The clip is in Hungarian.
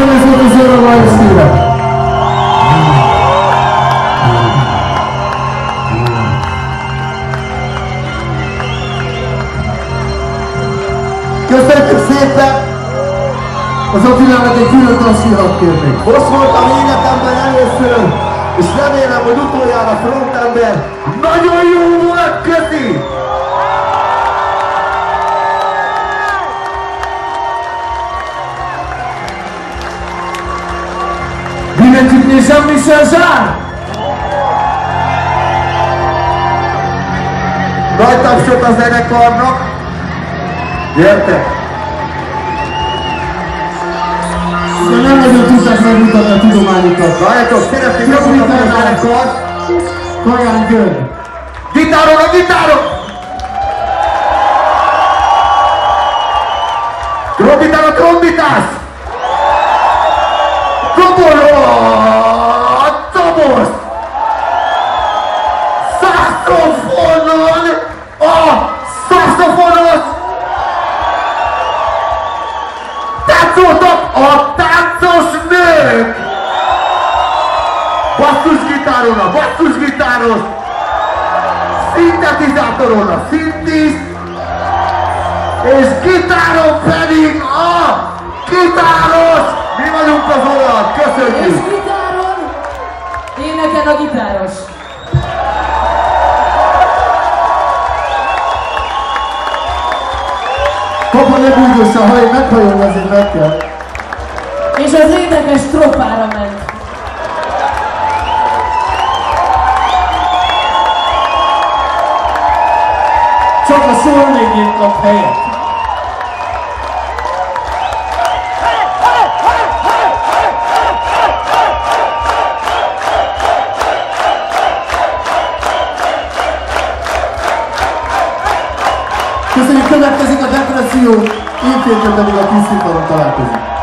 ez volt az. Köszönjük szépen! Az Attilának egy külön tanszihat kérnék. Most voltam életemben először, és remélem, hogy utoljára frontember. Nagyon jó volt, köszi! Mindenkit Jean-Michel Zsán! Nagy tapsot a zenekarnak. Gyertek! De nem nagyon tudták megmutatni a tudományukat. Várjátok, Köszönjük megmutatni a zenekart. Kaján Görg! Gitáron a gitáron! Trombitán a trombitás! Szaxofonon a szaxofonos! Táncoltak a táncos nők! Basszusgitáron a basszusgitáros! szintetizátoron a szintiszt, és gitáron pedig a gitáros! Mi vagyunk az olyan, És köszönjük! gitáron énekel a gitáros. Papa ne bújdossa, ha én meghajolom, azért meg kell. És az énekes tropára ment. Csak a szólnégén kap helyet. Köszönjük, következik a depresszió, én pedig a kis találkozik.